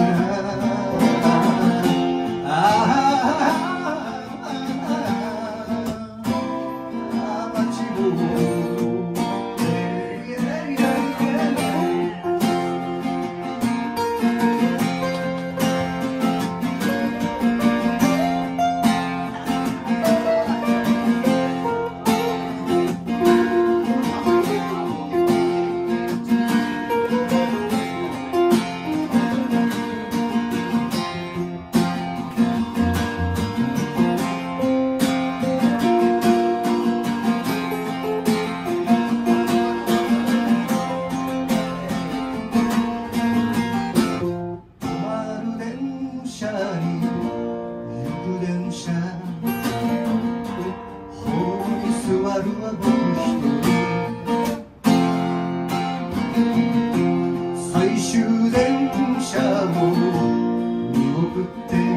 my 花るは僕一人最終電車を見送って